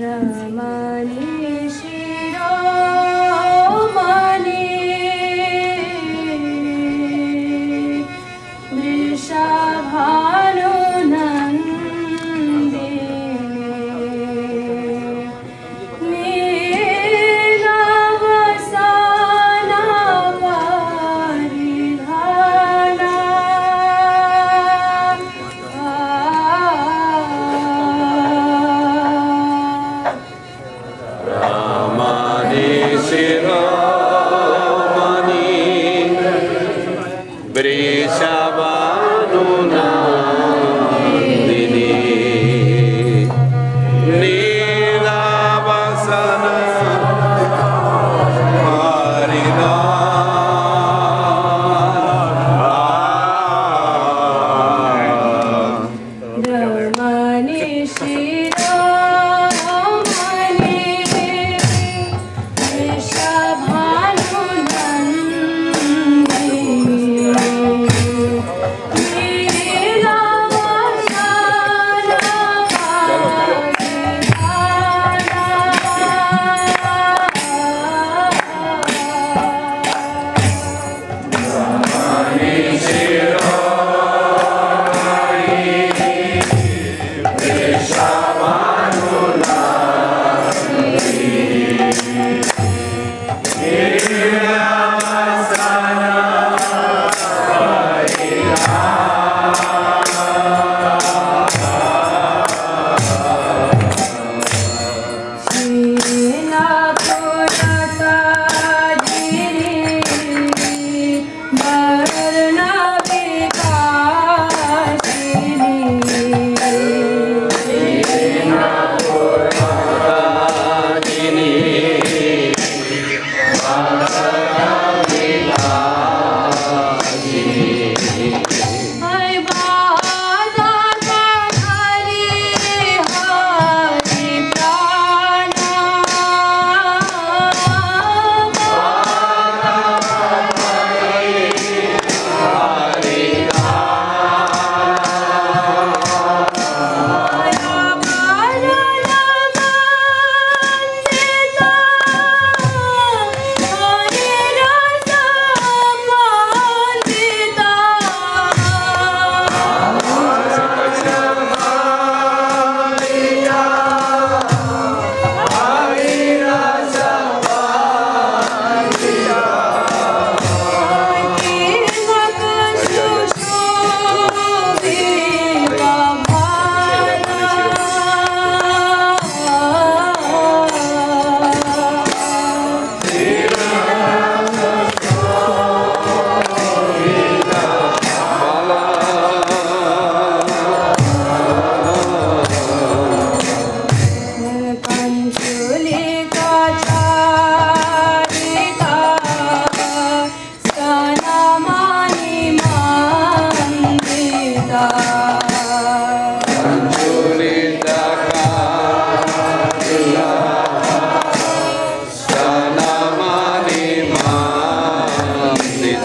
Ramani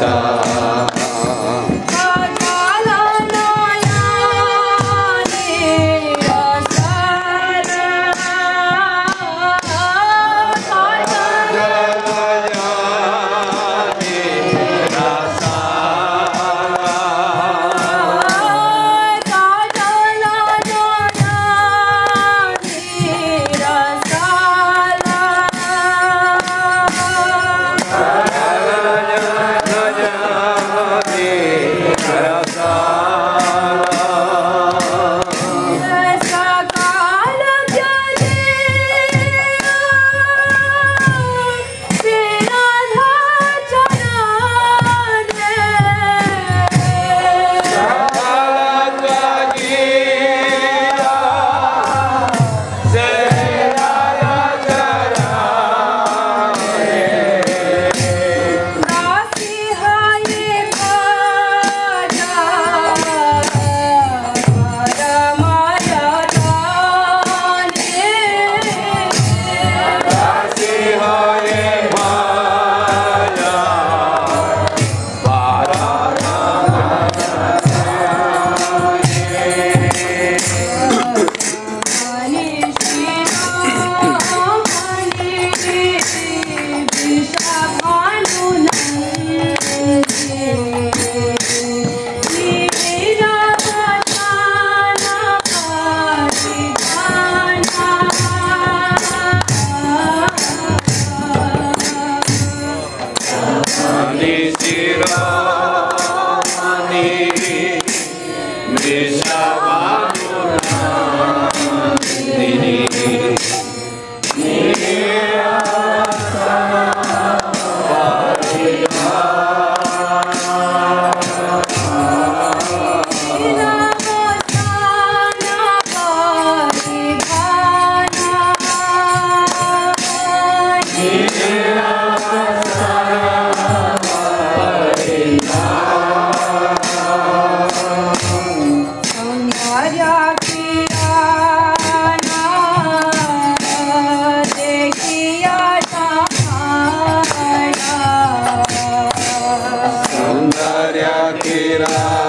Sita. será.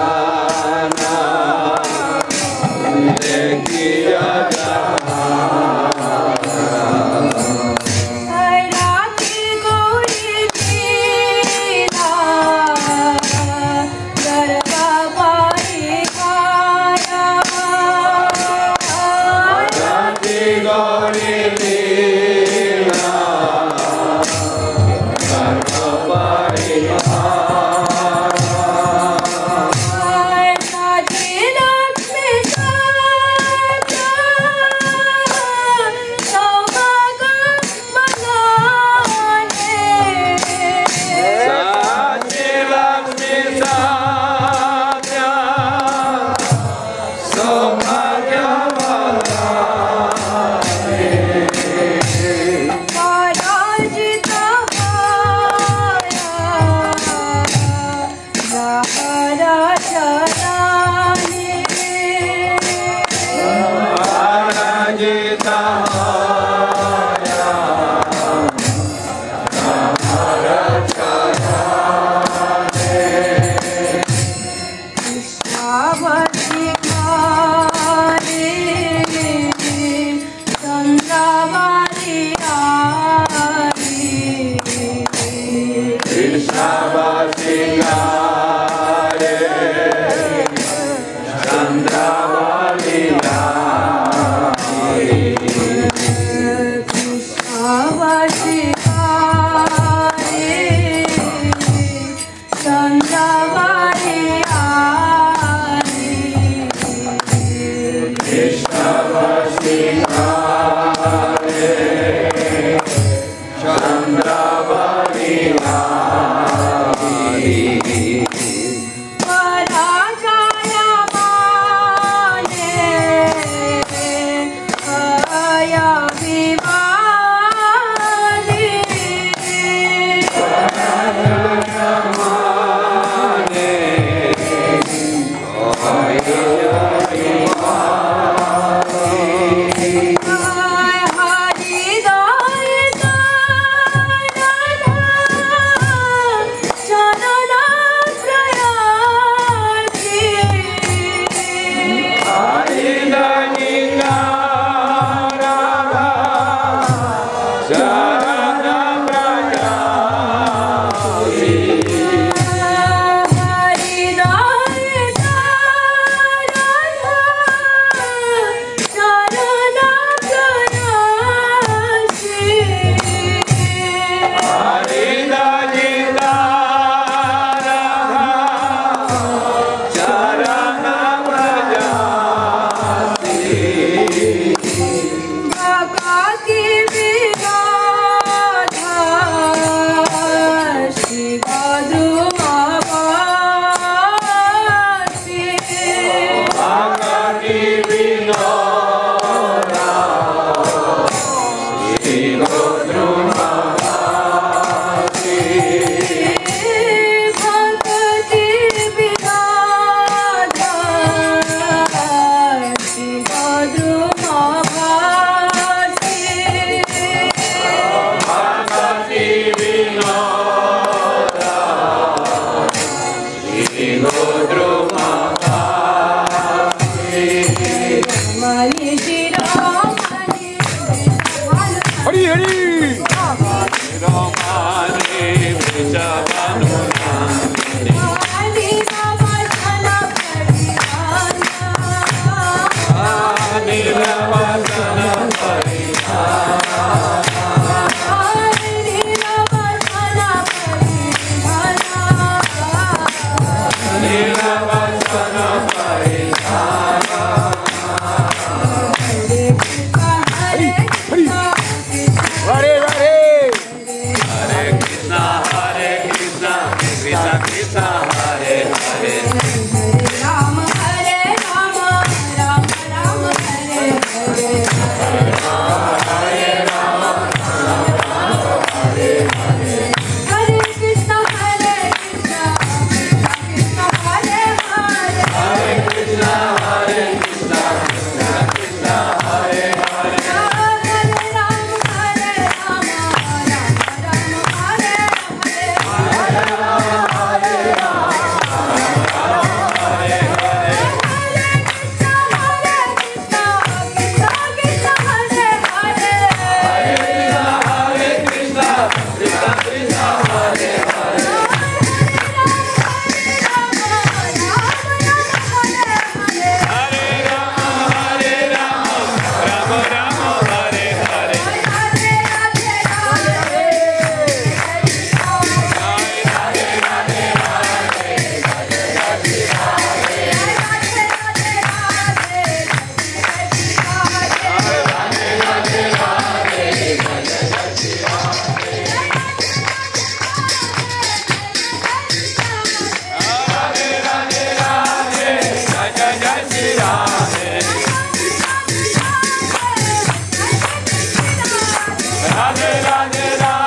아멘 아멘 아멘